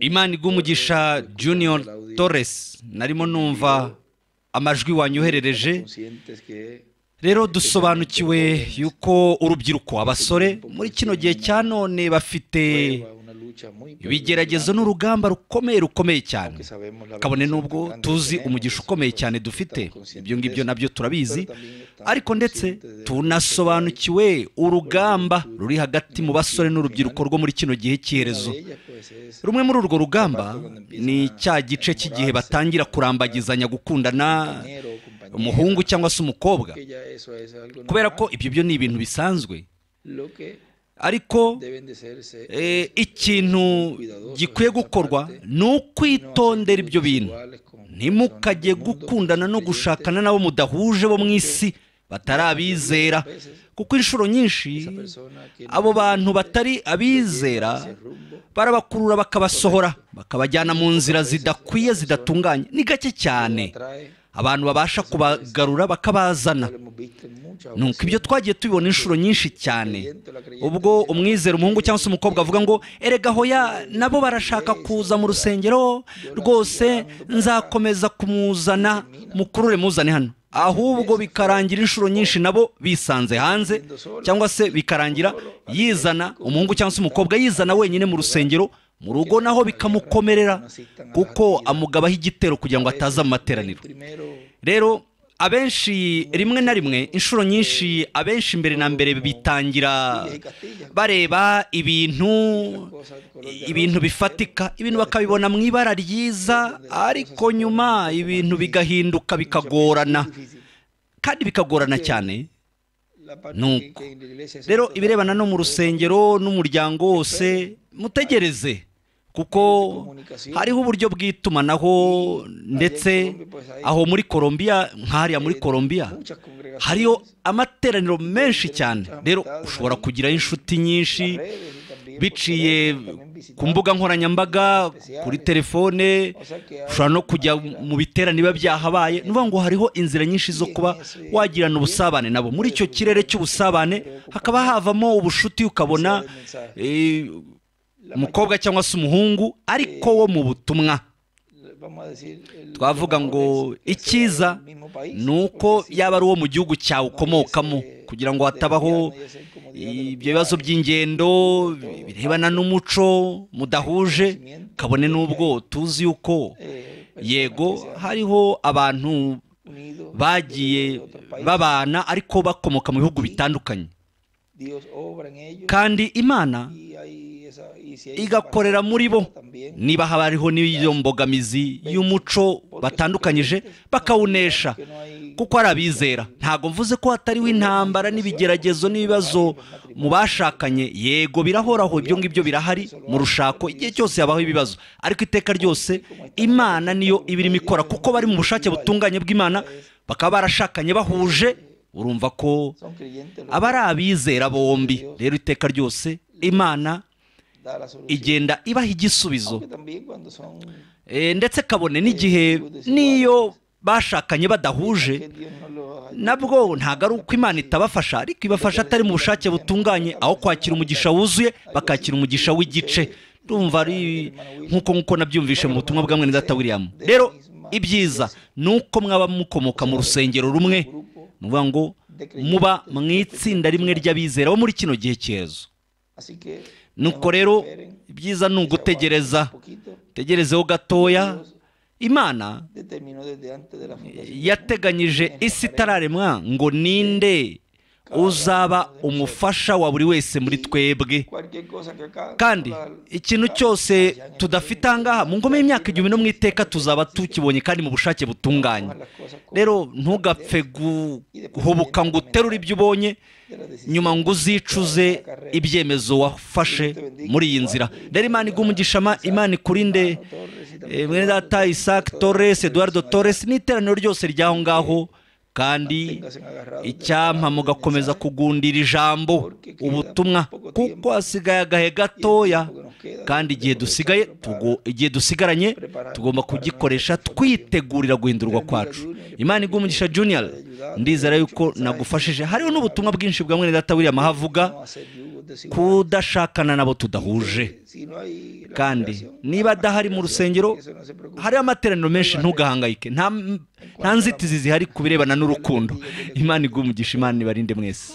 imana umugisha junior torres. Narimo numva amajwi wanyoherereje. Rero dusobanukiwe yuko urubyiruko abasore muri kino gihe cya none bafite ibigeragezo n'urugamba rukomeye rukomeye cyane. kabone n'ubwo tuzi umugisha ukomeye cyane dufite. ibyo ngibyo na byo turabizi. ariko ndetse tunasobanukiwe urugamba ruri hagati mu basore n'urubyiruko rwo muri kino gihe cy'iherezo rumwe muri urwo rugamba ni cya gice cy'igihe batangira kurambagizanya gukundana umuhungu cyangwa se umukobwa. kubera ko ibyo byo ni ibintu bisanzwe. Ariko eh, ikintu gikwiye gukorwa ni ukwitondera ibyo bintu. ntimukajye gukundana no gushakana n'abo mudahuje bo mu isi. Batari abizera kuko inshuro nyinshi abo bantu batari abizera barabakurura bakabasohora bakabajyana mu nzira zidakwiye zidatunganye. Ni gake cyane. Abantu babasha kubagarura bakabazana. Nuko ibyo twagiye tubibona inshuro nyinshi cyane. Ubwo umwizera umuhungu cyangwa se umukobwa avuga ngo erega hoya nabo barashaka kuza mu rusengero rwose nzakomeza kumuzana mukurure muzane hano. Ahubwo bikarangira inshuro nyinshi nabo bisanze hanze cyangwa se bikarangira yizana umuhungu cyangwa se umukobwa yizana wenyine mu rusengero mu rugo naho bikamukomerera kuko amugabaho igitero kugira ngo ataza mu materaniro rero abenshi rimwe na rimwe inshuro nyinshi abenshi mbere na mbere bitangira bareba ibintu ibintu bifatika ibintu bakabibona mu ibara ryiza ariko nyuma ibintu bigahinduka bikagorana. Kandi bikagorana cyane. Nuko. Rero ibirebana no mu rusengero n'umuryango wose mutegereze. Kuko hariho uburyo bw'itumanaho ndetse aho muri Colombia nk'ahariya muri Colombia hariho amateraniro menshi cyane. rero ushobora kugiraho inshuti nyinshi biciye ku mbuga nkoranyambaga kuri telefone ushobora no kujya mu biterane biba byahabaye. Ni ngo hariho inzira nyinshi zo kuba wagirana ubusabane nabo. Muri icyo kirere cy'ubusabane hakaba havamo ubushuti ukabona eh, umukobwa cyangwa se umuhungu ariko wo mu butumwa twavuga ngo icyiza ni uko yaba ari uwo mu gihugu cyawe ukomokamo kugira ngo hatabaho ibyo bibazo by'ingendo birebana n'umuco mudahuje kabone n'ubwo tuzi yuko yego hariho abantu bagiye babana ariko bakomoka mu bihugu bitandukanye kandi imana igakorera muri bo. niba haba hariho n'iyo mbogamizi y'umuco batandukanyije bakawunesha. kuko ari abizera. Ntabwo mvuze ko hatariho intambara n'ibigeragezo n'ibibazo mu bashakanye. yego birahoraho. Ibyo ngibyo birahari mu rushako. igihe cyose habaho ibibazo. Ariko iteka ryose imana niyo iba irimo ikora. kuko bari mu bushake butunganye bw'imana bakaba barashakanye bahuje urumva ko aba ari abizera bombi. rero iteka ryose imana igenda ibaha igisubizo. Eh, ndetse kabone n'igihe n'iyo bashakanye badahuje nabwo ntabwo ari uko imana itabafasha. Ariko ibafasha atari mu bushake butunganye. aho kwakira umugisha wuzuye bakakira umugisha w'igice. ndumva ari nk'uko nk'uko nabyumvishe mu butumwa bwa mwene data william rero ibyiza. Ni uko mwaba mukomoka mu rusengero rumwe ni ukuvuga ngo muba mu itsinda rimwe ry'abizera bo muri kino gihe cyezo. Nuko rero ibyiza ni ugutegereza. Tegerezeho gatoya. Imana yateganyije isi itararemwa ngo ninde uzaba umufasha wa buri wese muri twebwe. Kandi ikintu cyose tudafite ahangaha mu ngoma y'imyaka igihumbi no mu iteka tuzaba tukibonye kandi mu bushake butunganye. Rero ntugapfe guhubuka ngo uterure ibyo ubonye nyuma ngo uzicuze ibyemezo wafashe muri iyi nzira. Rero imana umugisha imana ikurinde mwene data isaac torres eduardo torres n'iteraniro ryose ry'aho ngaho. Kandi icyampa mugakomeza kugundira ijambo ubutumwa? kuko hasigaye agahe gatoya? Kandi igihe dusigaye igihe dusigaranye tugomba kugikoresha twitegurira guhindurwa kwacu. imana umugisha junior ndizera yuko nagufashije. Hariho n'ubutumwa bwinshi bwa mwene data william aho avuga desiguales. Kudashakana nabo tudahuje. Kandi niba adahari mu rusengero hariho amateraniro menshi ntugahangayike. Nta nzitizi zihari ku birebana n'urukundo. Imana iguha umugisha imana ibarinde mwese.